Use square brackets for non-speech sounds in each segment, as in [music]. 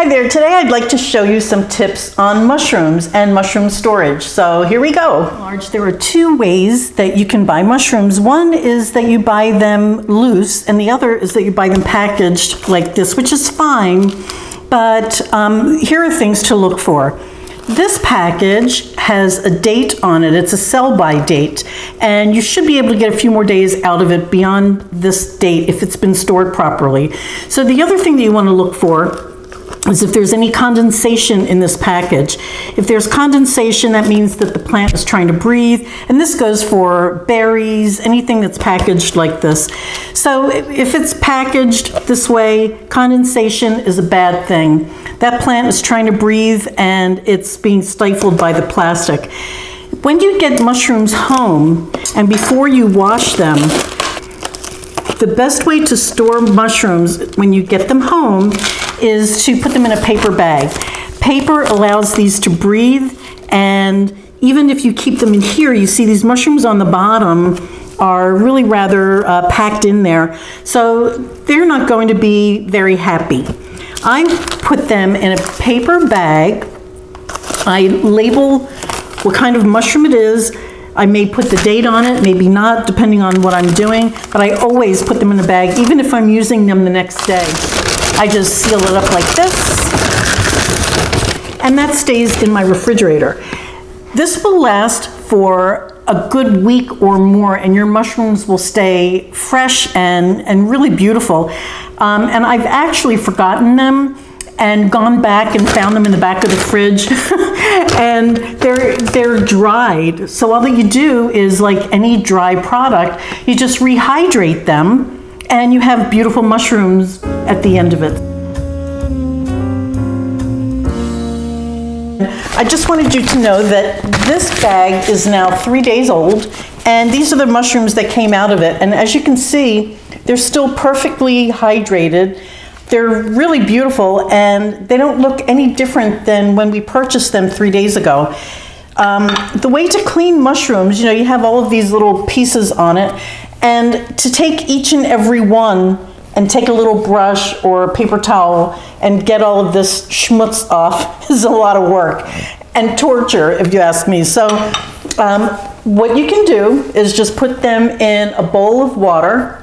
Hi there, today I'd like to show you some tips on mushrooms and mushroom storage. So here we go. Large, There are two ways that you can buy mushrooms. One is that you buy them loose and the other is that you buy them packaged like this, which is fine, but um, here are things to look for. This package has a date on it. It's a sell by date, and you should be able to get a few more days out of it beyond this date if it's been stored properly. So the other thing that you want to look for is if there's any condensation in this package. If there's condensation, that means that the plant is trying to breathe, and this goes for berries, anything that's packaged like this. So if it's packaged this way, condensation is a bad thing. That plant is trying to breathe and it's being stifled by the plastic. When you get mushrooms home and before you wash them, the best way to store mushrooms when you get them home is to put them in a paper bag. Paper allows these to breathe and even if you keep them in here, you see these mushrooms on the bottom are really rather uh, packed in there. So they're not going to be very happy. I put them in a paper bag. I label what kind of mushroom it is. I may put the date on it, maybe not, depending on what I'm doing, but I always put them in a bag, even if I'm using them the next day. I just seal it up like this, and that stays in my refrigerator. This will last for a good week or more, and your mushrooms will stay fresh and, and really beautiful. Um, and I've actually forgotten them and gone back and found them in the back of the fridge [laughs] and they're they're dried so all that you do is like any dry product you just rehydrate them and you have beautiful mushrooms at the end of it. I just wanted you to know that this bag is now three days old and these are the mushrooms that came out of it. And as you can see they're still perfectly hydrated. They're really beautiful and they don't look any different than when we purchased them three days ago. Um, the way to clean mushrooms, you know, you have all of these little pieces on it, and to take each and every one and take a little brush or a paper towel and get all of this schmutz off [laughs] is a lot of work and torture, if you ask me. So, um, what you can do is just put them in a bowl of water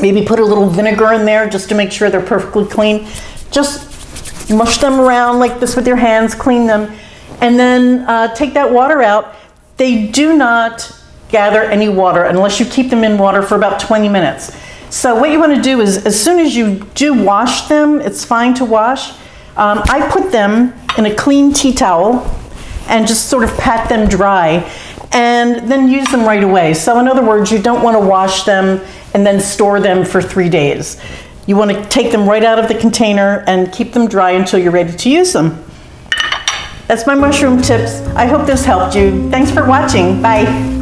Maybe put a little vinegar in there just to make sure they're perfectly clean. Just mush them around like this with your hands, clean them, and then uh, take that water out. They do not gather any water unless you keep them in water for about 20 minutes. So what you want to do is as soon as you do wash them, it's fine to wash. Um, I put them in a clean tea towel and just sort of pat them dry and then use them right away. So in other words, you don't want to wash them and then store them for three days. You want to take them right out of the container and keep them dry until you're ready to use them. That's my mushroom tips. I hope this helped you. Thanks for watching. Bye.